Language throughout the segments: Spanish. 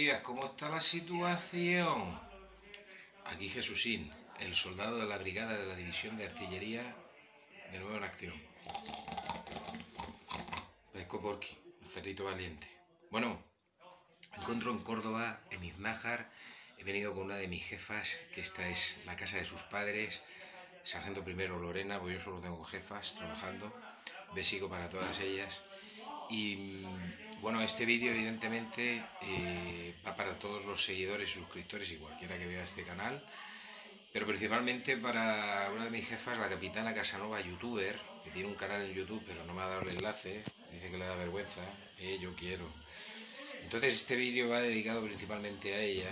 días, ¿cómo está la situación? Aquí Jesúsín, el soldado de la brigada de la división de artillería, de nuevo en acción. Pesco Porky, el ferrito valiente. Bueno, encuentro en Córdoba, en Iznájar, he venido con una de mis jefas, que esta es la casa de sus padres, sargento primero Lorena, porque yo solo tengo jefas trabajando, besico para todas ellas. Y bueno, este vídeo evidentemente eh, va para todos los seguidores, suscriptores y cualquiera que vea este canal, pero principalmente para una de mis jefas, la capitana Casanova, youtuber, que tiene un canal en YouTube, pero no me ha dado el enlace, dice que le da vergüenza, eh, yo quiero. Entonces este vídeo va dedicado principalmente a ella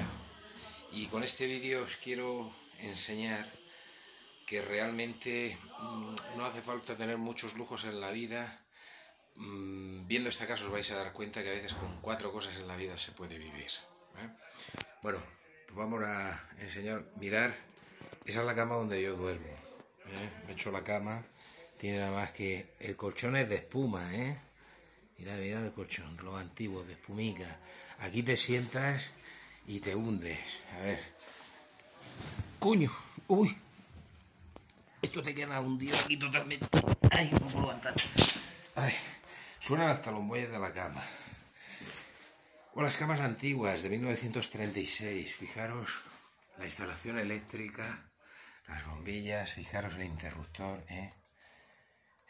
y con este vídeo os quiero enseñar que realmente mm, no hace falta tener muchos lujos en la vida. Viendo esta casa os vais a dar cuenta que a veces con cuatro cosas en la vida se puede vivir. ¿eh? Bueno, pues vamos a enseñar, mirar, esa es la cama donde yo duermo. ¿eh? Me he hecho la cama, tiene nada más que el colchón es de espuma, ¿eh? Mirad, mirad el colchón, lo antiguo, de espumica. Aquí te sientas y te hundes. A ver. ¡Cuño! ¡Uy! Esto te queda hundido aquí totalmente. Ay, no puedo levantar. Ay, suenan hasta los muelles de la cama. O las camas antiguas de 1936. Fijaros la instalación eléctrica, las bombillas, fijaros el interruptor, ¿eh?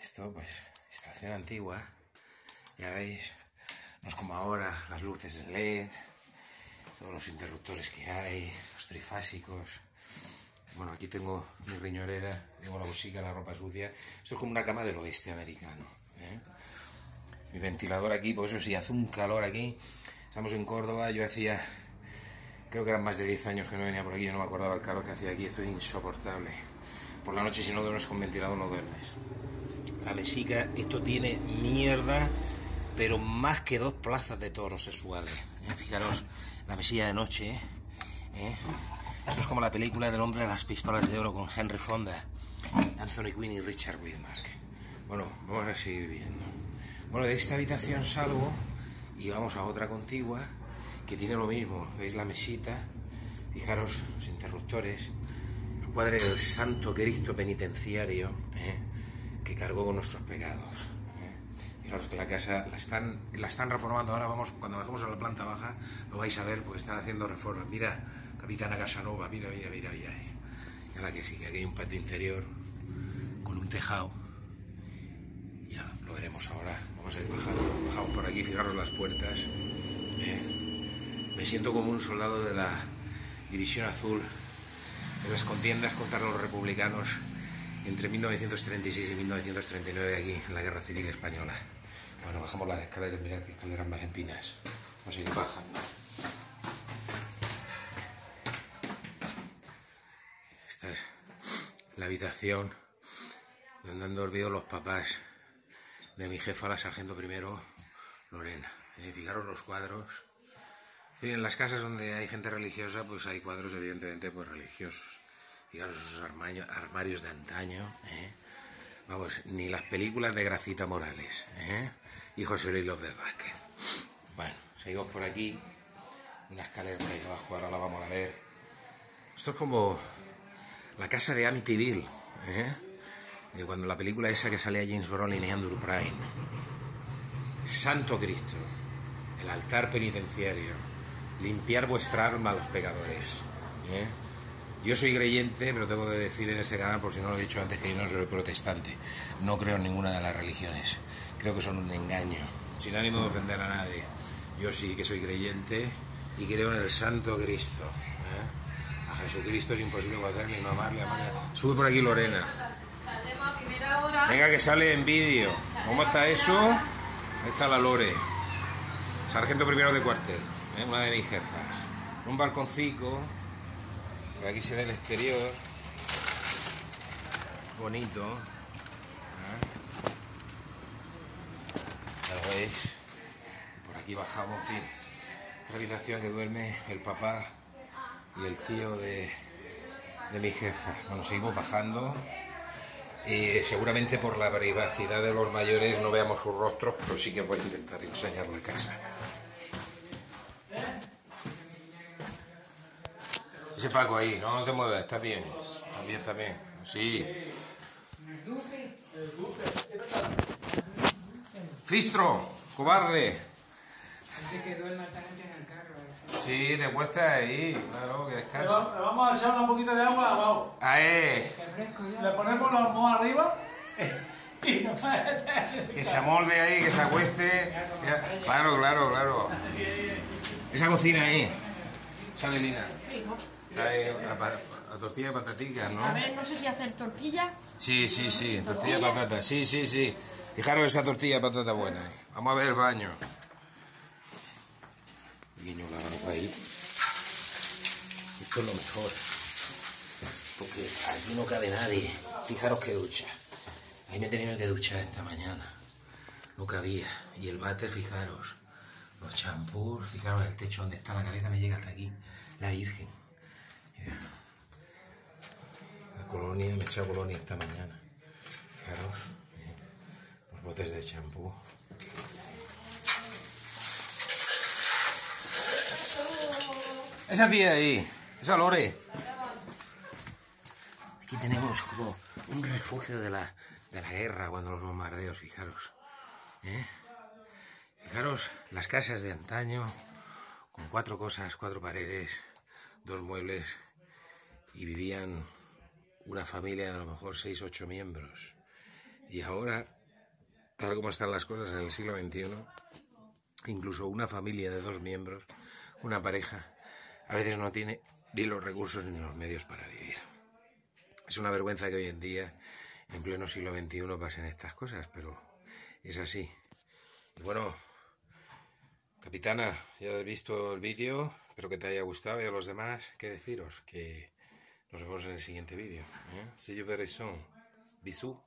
Esto, pues, instalación antigua. Ya veis, no es como ahora, las luces LED, todos los interruptores que hay, los trifásicos. Bueno, aquí tengo mi riñonera, tengo la música, la ropa sucia. Esto es como una cama del oeste americano. ¿eh? Mi ventilador aquí, pues eso sí, hace un calor aquí. Estamos en Córdoba, yo hacía, creo que eran más de 10 años que no venía por aquí, yo no me acordaba el calor que hacía aquí, esto es insoportable. Por la noche si no duermes con ventilador no duermes. La mesica, esto tiene mierda, pero más que dos plazas de toros sexuales. ¿eh? Fijaros, la mesilla de noche, ¿eh? Esto es como la película del hombre de las pistolas de oro con Henry Fonda, Anthony Quinn y Richard Widmark. Bueno, vamos a seguir viendo. Bueno, de esta habitación salgo y vamos a otra contigua que tiene lo mismo. ¿Veis la mesita? Fijaros los interruptores. El cuadro del Santo Cristo Penitenciario ¿eh? que cargó con nuestros pecados. ¿eh? Fijaros que la casa la están, la están reformando. Ahora vamos, cuando bajemos a la planta baja, lo vais a ver porque están haciendo reformas. Mira, Capitana Casanova, mira, mira, mira, mira. Ya la que sí, que aquí hay un patio interior con un tejado. Ahora. Vamos a ir bajando. Bajamos por aquí, fijaros las puertas. Eh, me siento como un soldado de la División Azul de las contiendas contra los republicanos entre 1936 y 1939 aquí en la Guerra Civil Española. Bueno, bajamos las escaleras, mirad que escaleras más empinas. Vamos a ir bajando. Esta es la habitación donde han dormido los papás de mi jefa, la sargento primero, Lorena. Eh, fijaros los cuadros. En, fin, en las casas donde hay gente religiosa, pues hay cuadros evidentemente pues religiosos. Fijaros esos armarios, de antaño. ¿eh? Vamos, ni las películas de Gracita Morales ¿eh? y José Luis López Vázquez. Bueno, seguimos por aquí. Una escalera ahí abajo, ahora la vamos a ver. Esto es como la casa de Amityville, ¿eh? De cuando la película esa que salía James Brolin y Andrew Prime. Santo Cristo, el altar penitenciario, limpiar vuestra alma a los pecadores. ¿eh? Yo soy creyente, pero tengo que decir en este canal, por si no lo he dicho antes, que yo no soy protestante. No creo en ninguna de las religiones. Creo que son un engaño, sin ánimo de ofender a nadie. Yo sí que soy creyente y creo en el Santo Cristo. ¿eh? A Jesucristo es imposible conocerle, no amarle, amarle. Sube por aquí Lorena. Venga que sale en vídeo. ¿Cómo está eso? Ahí está la Lore. Sargento primero de cuartel, ¿eh? una de mis jefas. Un balconcico. Por aquí se ve el exterior. Bonito. ¿eh? Ya lo veis. Por aquí bajamos, en fin. Otra habitación que duerme el papá y el tío de, de mi jefa. Bueno, seguimos bajando. Y seguramente por la privacidad de los mayores no veamos sus rostros, pero sí que voy a intentar enseñar la casa. Ese Paco ahí, no, no te muevas, está bien. Está bien, está bien. Sí. Fistro, cobarde. Sí, te cuesta ahí, claro, que descanse. va- le vamos a echar un poquito de agua abajo. Ahí, Le ponemos los mojos arriba y nos que se amolde ahí, que se acueste. Claro, claro, claro. Esa cocina ahí. Sale Lina. La, tortilla de pataticas, ¿no? A ver, no sé si hacer tortilla. Sí, sí, sí, tortilla de patata, sí, sí, sí. Fijaros esa tortilla de patata buena. eh. Vamos a ver el baño. Guiño la ropa ahí. Esto es lo mejor. Porque aquí no cabe nadie. Fijaros qué ducha. Ahí me he tenido que duchar esta mañana. No cabía. Y el váter, fijaros. Los champús, fijaros el techo donde está la cabeza me llega hasta aquí. La Virgen. La colonia, me he echado colonia esta mañana. Fijaros. Los botes de champú. Esa tía ahí, esa Lore. Aquí tenemos como un refugio de la, de la guerra cuando los bombardeos, fijaros. ¿eh? Fijaros las casas de antaño, con cuatro cosas, cuatro paredes, dos muebles, y vivían una familia de a lo mejor seis, ocho miembros. Y ahora, tal como están las cosas en el siglo XXI, incluso una familia de dos miembros, una pareja, a veces no tiene ni los recursos ni los medios para vivir. Es una vergüenza que hoy en día, en pleno siglo XXI, pasen estas cosas, pero es así. Y bueno, capitana, ya has visto el vídeo, espero que te haya gustado y a los demás, ¿qué deciros? Que nos vemos en el siguiente vídeo. ¿eh? See you very soon. Bisous.